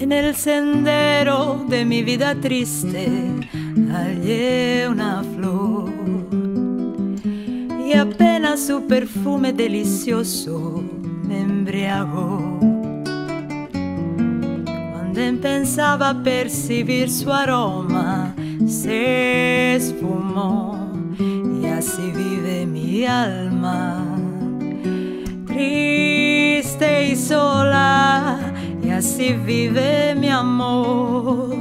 En el sendero de mi vida triste hallé una flor y apenas su perfume delicioso me embriagó. Cuando pensaba percibir su aroma, se esfumó y así vive mi alma. Triste así vive mi amor.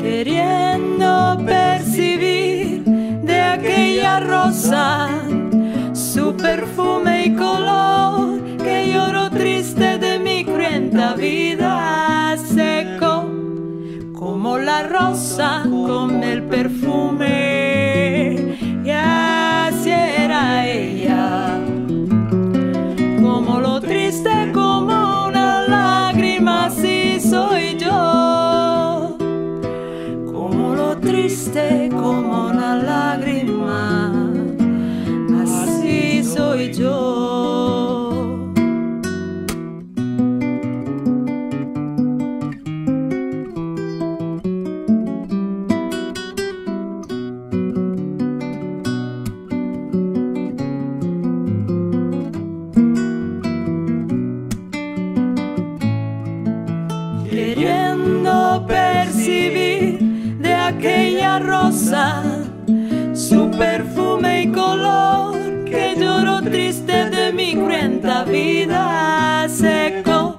Queriendo percibir de aquella rosa su perfume y color, que lloro triste de mi cruenta vida. Seco, como la rosa con el perfume, y así era ella, como lo triste, queriendo percibir de aquella rosa su perfume y color que lloro triste de mi cruenta vida. Seco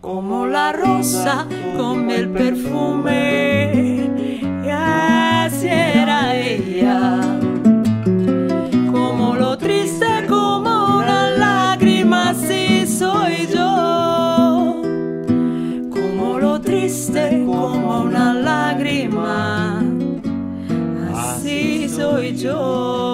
como la rosa con el perfume como una lágrima. Así soy yo